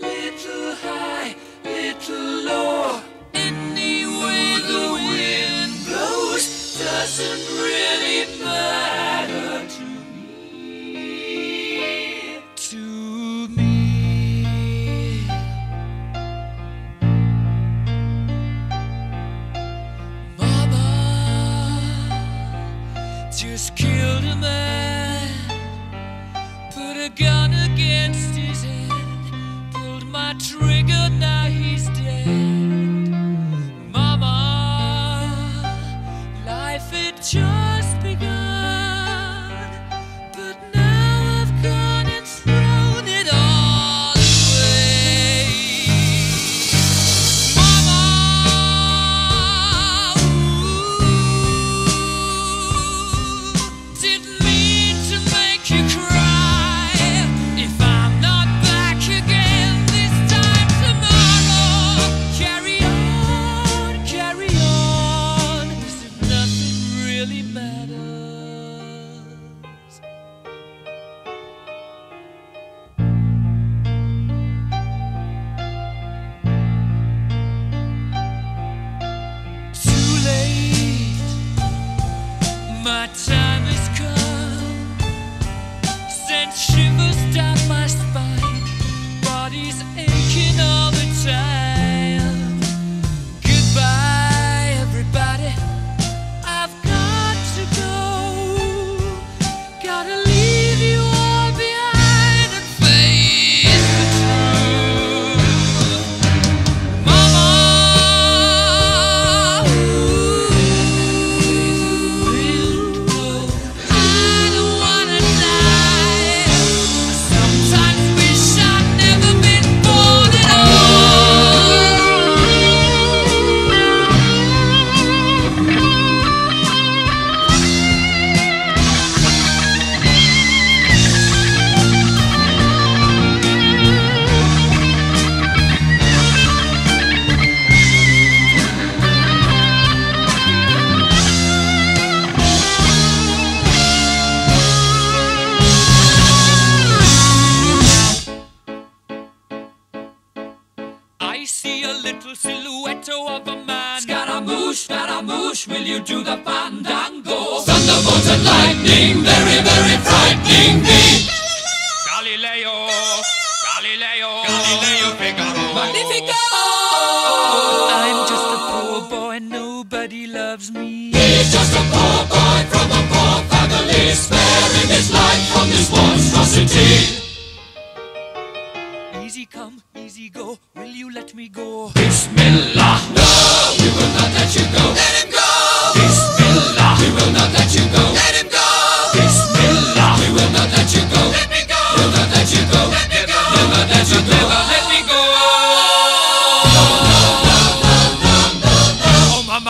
little high, little low. The wind blows doesn't really matter to me. To me. Mama just killed a man, put a gun against his Sent man. Scaramouche, Scaramouche, will you do the fandango? Thunderbolts and lightning, very, very frightening me. Galileo, Galileo, Galileo Figaro. Magnifico! I'm just a poor boy, nobody loves me. He's just a poor boy from a poor family, sparing his life from this monstrosity. Easy come, easy go. Will you let me go?